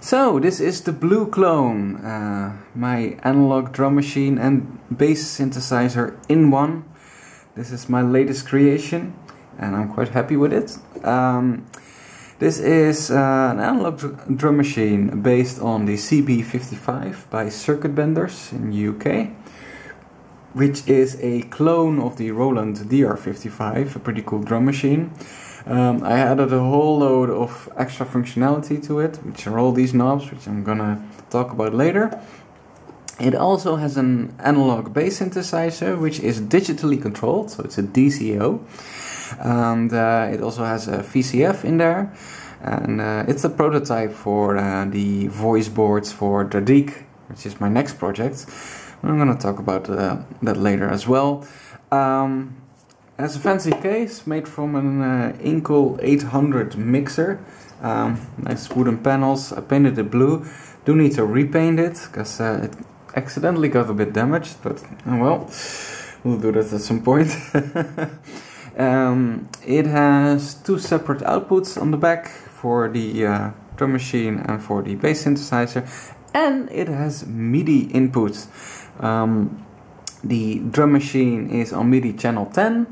So this is the Blue Clone, uh, my analog drum machine and bass synthesizer in one. This is my latest creation and I'm quite happy with it. Um, this is uh, an analog dr drum machine based on the CB55 by Circuit Benders in the UK, which is a clone of the Roland DR55, a pretty cool drum machine. Um, I added a whole load of extra functionality to it, which are all these knobs, which I'm gonna talk about later. It also has an analog bass synthesizer, which is digitally controlled, so it's a DCO. And uh, it also has a VCF in there. And uh, it's a prototype for uh, the voice boards for Dadik, which is my next project. I'm gonna talk about uh, that later as well. Um, it has a fancy case made from an uh, Inkel 800 mixer. Um, nice wooden panels. I painted it blue. Do need to repaint it because uh, it accidentally got a bit damaged, but oh well, we'll do that at some point. um, it has two separate outputs on the back for the uh, drum machine and for the bass synthesizer, and it has MIDI inputs. Um, the drum machine is on MIDI channel 10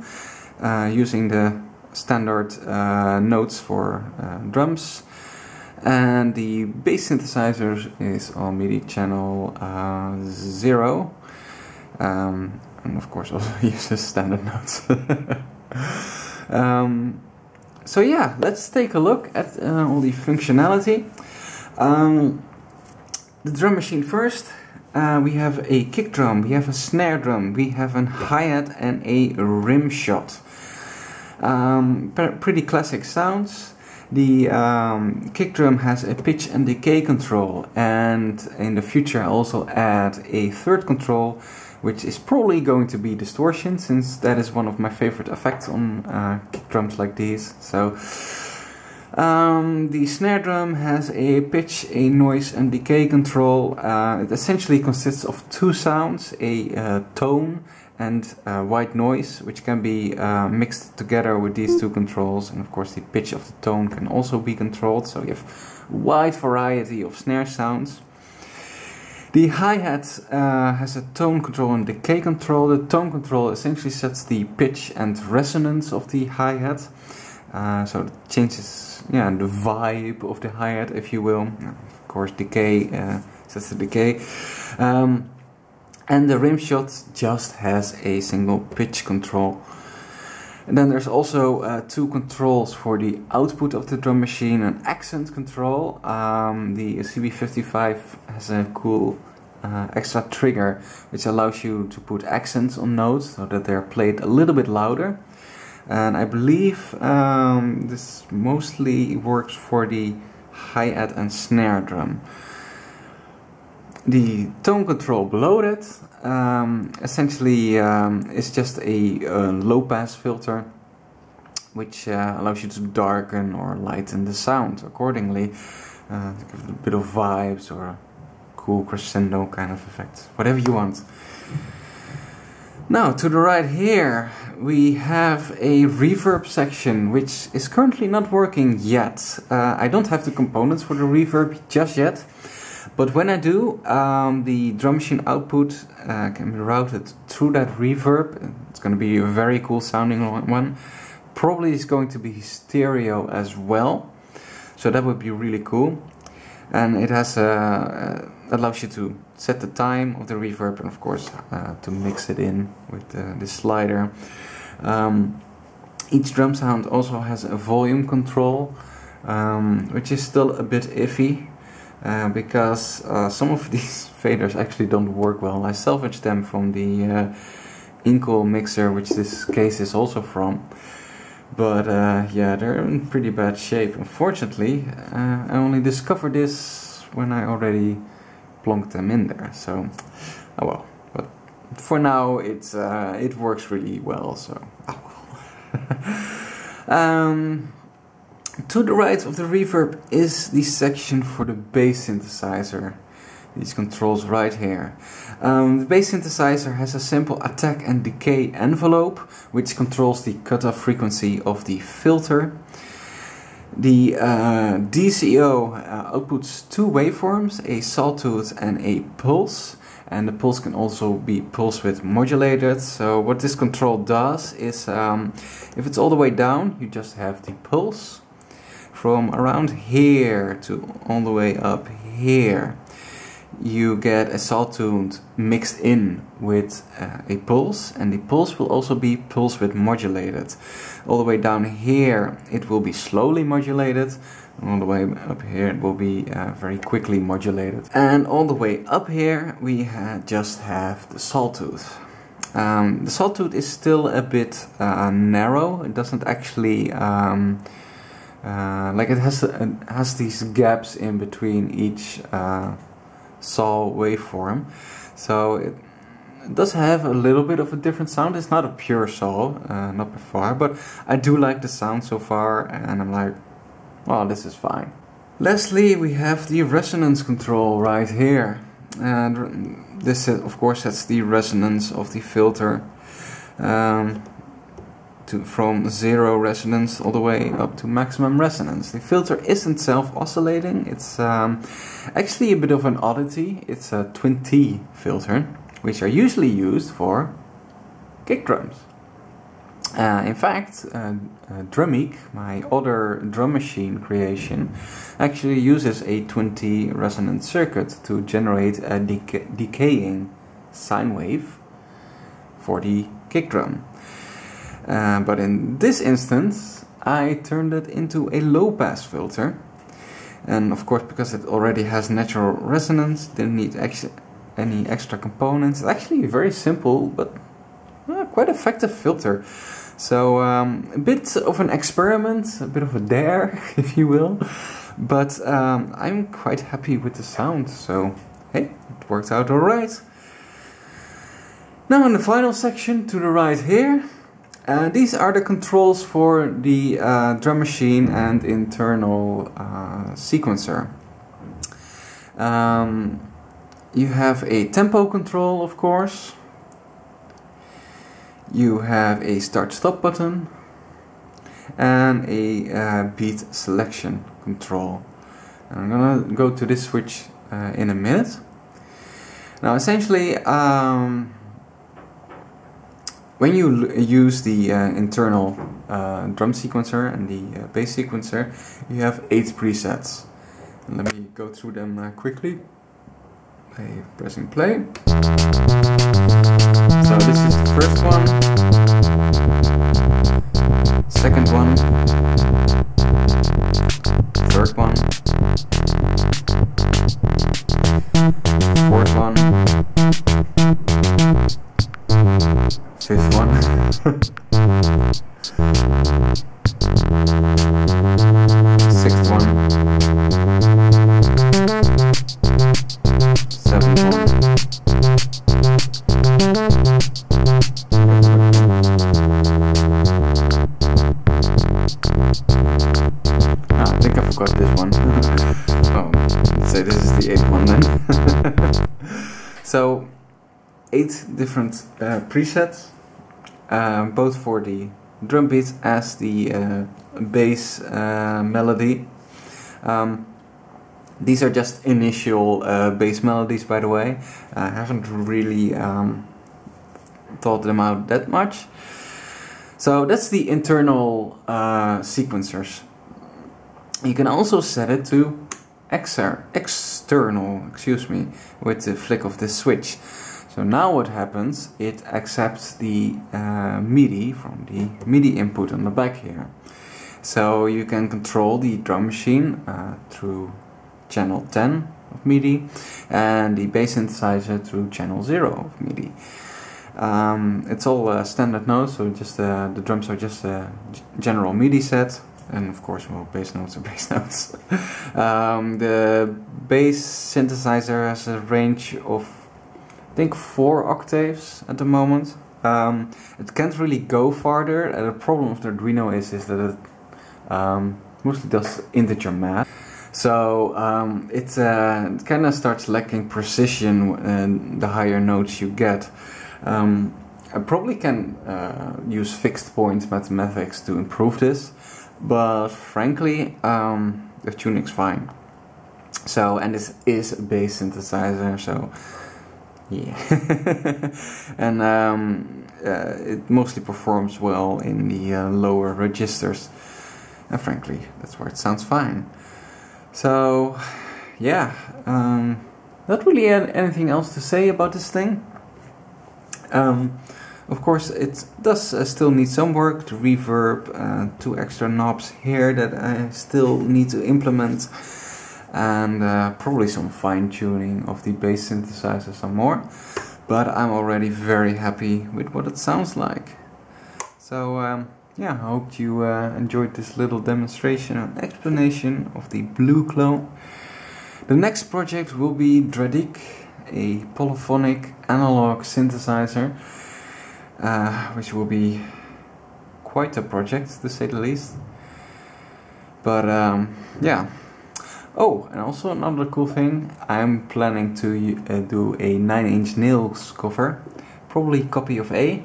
uh, using the standard uh, notes for uh, drums and the bass synthesizer is on MIDI channel uh, 0 um, and of course also uses standard notes. um, so yeah, let's take a look at uh, all the functionality. Um, the drum machine first uh, we have a kick drum, we have a snare drum, we have a hi-hat and a rim shot. Um, pretty classic sounds. The um, kick drum has a pitch and decay control and in the future I also add a third control which is probably going to be distortion since that is one of my favorite effects on uh, kick drums like these. So um, the snare drum has a pitch, a noise and decay control. Uh, it essentially consists of two sounds, a uh, tone and uh, white noise, which can be uh, mixed together with these two controls. And of course the pitch of the tone can also be controlled, so you have a wide variety of snare sounds. The hi-hat uh, has a tone control and decay control. The tone control essentially sets the pitch and resonance of the hi-hat. Uh, so it changes yeah, the vibe of the hi-hat, if you will. Of course, decay uh, sets the decay. Um, and the rim shot just has a single pitch control. And then there's also uh, two controls for the output of the drum machine, an accent control. Um, the CB55 has a cool uh, extra trigger which allows you to put accents on notes so that they're played a little bit louder and I believe um, this mostly works for the hi-hat and snare drum. The tone control below that um, essentially um, is just a, a low pass filter which uh, allows you to darken or lighten the sound accordingly uh, to give it a bit of vibes or a cool crescendo kind of effect, whatever you want. Now to the right here we have a reverb section which is currently not working yet. Uh, I don't have the components for the reverb just yet but when I do um, the drum machine output uh, can be routed through that reverb. It's going to be a very cool sounding one. Probably is going to be stereo as well so that would be really cool and it has a, allows you to set the time of the reverb and of course uh, to mix it in with uh, the slider. Um, each drum sound also has a volume control um, which is still a bit iffy uh, because uh, some of these faders actually don't work well. I salvaged them from the uh, Inkel mixer which this case is also from but yeah they're in pretty bad shape unfortunately I only discovered this when I already plonk them in there. So, oh well. But for now, it's uh, it works really well. So, oh well. um, to the right of the reverb is the section for the bass synthesizer. These controls right here. Um, the bass synthesizer has a simple attack and decay envelope, which controls the cutoff frequency of the filter. The uh, DCO uh, outputs two waveforms, a sawtooth and a pulse. And the pulse can also be pulse width modulated. So what this control does is, um, if it's all the way down, you just have the pulse from around here to all the way up here you get a sawtooth mixed in with uh, a pulse and the pulse will also be pulse width modulated. All the way down here it will be slowly modulated. All the way up here it will be uh, very quickly modulated. And all the way up here we just have the sawtooth um, the sawtooth is still a bit uh, narrow. It doesn't actually um, uh, like it has it has these gaps in between each uh, saw waveform. So it, it, does have a little bit of a different sound. It's not a pure saw, uh, not by far, but I do like the sound so far and I'm like, well, this is fine. Lastly, we have the resonance control right here. And this, of course, that's the resonance of the filter. Um, to, from zero resonance all the way up to maximum resonance. The filter isn't self-oscillating, it's um, actually a bit of an oddity. It's a twin T filter, which are usually used for kick drums. Uh, in fact, uh, uh, Drumeek, my other drum machine creation, actually uses a twin T resonance circuit to generate a deca decaying sine wave for the kick drum. Uh, but in this instance, I turned it into a low pass filter. And of course, because it already has natural resonance, didn't need ex any extra components. It's actually very simple, but uh, quite effective filter. So um, a bit of an experiment, a bit of a dare, if you will. But um, I'm quite happy with the sound, so hey, it worked out alright. Now in the final section to the right here, uh, these are the controls for the uh, drum machine and internal uh, sequencer. Um, you have a tempo control, of course. You have a start-stop button and a uh, beat selection control. And I'm gonna go to this switch uh, in a minute. Now, essentially, um, when you use the uh, internal uh, drum sequencer and the uh, bass sequencer, you have eight presets. And let me go through them uh, quickly by pressing play. So this is the first one, second one, third one, different uh, presets um, both for the drum beat as the uh, bass uh, melody. Um, these are just initial uh, bass melodies, by the way. I haven't really um, thought them out that much. So that's the internal uh, sequencers. You can also set it to exer external, excuse me, with the flick of the switch. So now what happens, it accepts the uh, MIDI from the MIDI input on the back here. So you can control the drum machine uh, through channel 10 of MIDI and the bass synthesizer through channel 0 of MIDI. Um, it's all uh, standard notes, so just uh, the drums are just a general MIDI set, and of course, well, bass notes are bass notes. um, the bass synthesizer has a range of think four octaves at the moment. Um, it can't really go farther. And the problem of the Arduino is, is that it um, mostly does integer math. So um, it, uh, it kind of starts lacking precision the higher notes you get. Um, I probably can uh, use fixed point mathematics to improve this, but frankly, um, the tuning's fine. So, and this is a bass synthesizer, so yeah. and um, uh, it mostly performs well in the uh, lower registers. And frankly, that's where it sounds fine. So, yeah, um, not really anything else to say about this thing. Um, of course, it does uh, still need some work, the reverb, uh, two extra knobs here that I still need to implement and uh, probably some fine tuning of the bass synthesizer some more but I'm already very happy with what it sounds like. So um, yeah I hope you uh, enjoyed this little demonstration and explanation of the blue clone the next project will be Dradik a polyphonic analog synthesizer uh, which will be quite a project to say the least. But um, yeah Oh, and also another cool thing, I'm planning to uh, do a 9 Inch Nails cover, probably copy of A,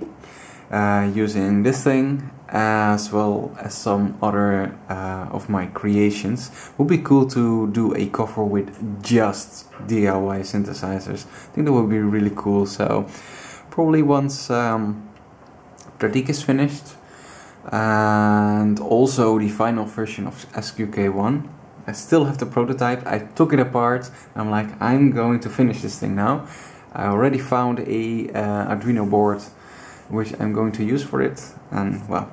uh, using this thing as well as some other uh, of my creations. Would be cool to do a cover with just DIY synthesizers. I think that would be really cool. So probably once um, Dradik is finished and also the final version of SQK1 I still have the prototype. I took it apart. I'm like, I'm going to finish this thing now. I already found a uh, Arduino board which I'm going to use for it. And well,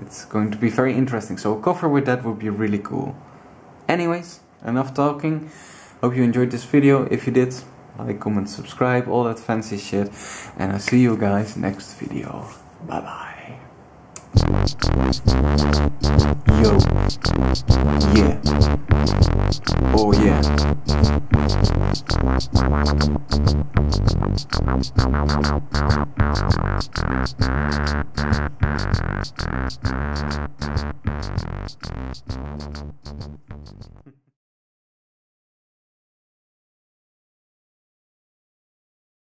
it's going to be very interesting. So a cover with that would be really cool. Anyways, enough talking. Hope you enjoyed this video. If you did, like, comment, subscribe, all that fancy shit. And I'll see you guys next video. Bye bye. Yo. Yeah. Oh yeah.